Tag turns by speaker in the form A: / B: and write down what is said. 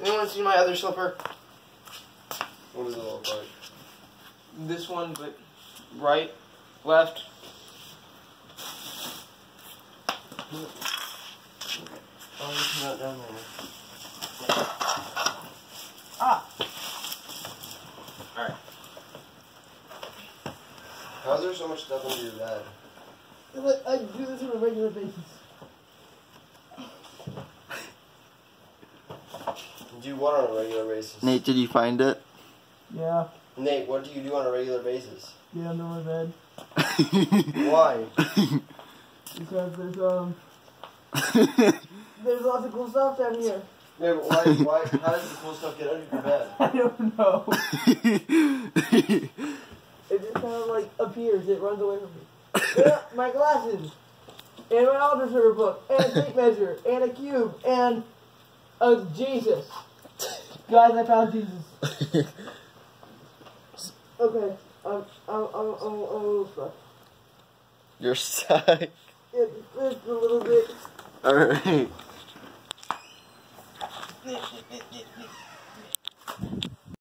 A: anyone see my other slipper?
B: What does it look like?
A: This one, but right, left. Oh, it's not down there. Ah. Alright.
B: How's there so much stuff under your bed?
C: I do this on a regular basis.
B: Do what on a regular basis?
D: Nate, did you find it?
C: Yeah,
B: Nate, what do you do on a regular basis?
C: get under my bed.
B: Why?
C: Because there's, um, there's lots of cool stuff down here.
B: Yeah, but why, why, how does the cool stuff get under your bed?
C: I don't know. It just kind of like appears. It runs away from me. Yeah, my glasses. And my altar server book. And a tape measure. And a cube. And a Jesus. Guys, I found Jesus. Okay. I'm, I'm, I'm, I'm, I'm a little stuck.
D: You're stuck.
C: It, it's a little bit.
D: Alright.